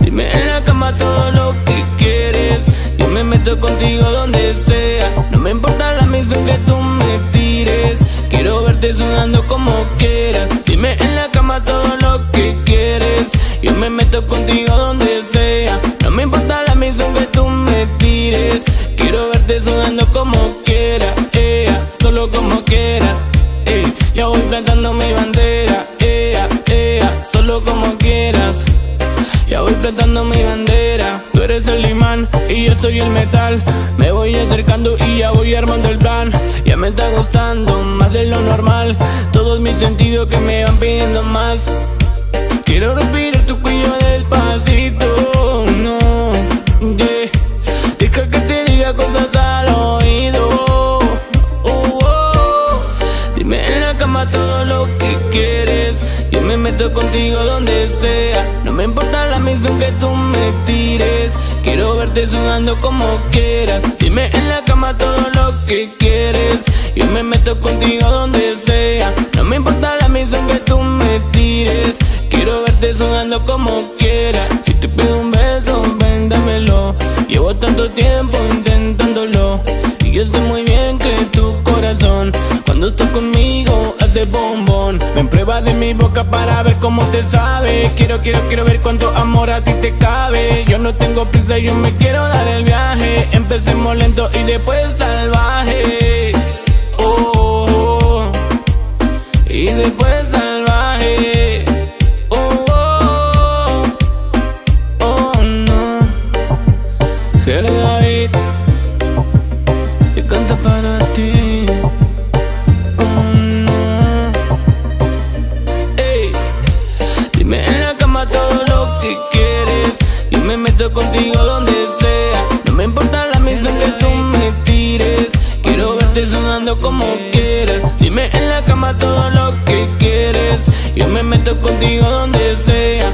Dime en la cama todo lo que quieres. Yo me meto contigo donde sea. No me importa la misión que tú me tires. Quiero verte sonando como quieras. Soy el metal. Me voy acercando y ya voy armando el plan. Ya me está gustando más de lo normal. Todos mis sentidos que me van pidiendo más. Quiero respirar tu cuello despacito. No, yeah. Deja que te diga cosas al oído. Uh, oh. Dime en la cama todo lo que quieres. Yo me meto contigo donde sea. No me importa la misión que tú me tires. Quiero verte sonando como quieras. Dime en la cama todo lo que quieres. Yo me meto contigo donde sea. No me importa la misión que tú me tires. Quiero verte sonando como quieras. Si te pido un beso, ven, dámelo. Llevo tanto tiempo intentándolo. Y yo sé muy bien que tu corazón, cuando estás conmigo, hace bombón. Ven, prueba de mi boca para ver cómo te sabe. Quiero, quiero, quiero ver cuánto amor a ti te cabe. Yo no tengo prisa, yo me quiero dar el viaje. Empecemos lento y después salvaje. Oh, oh, oh. y después salvaje. Oh, oh, oh, no. David, dime en la cama todo lo que quieres. Yo me meto contigo donde sea. No me importa la misión que tú me tires. Quiero verte sonando como quieras. Dime en la cama todo lo que quieres. Yo me meto contigo donde sea.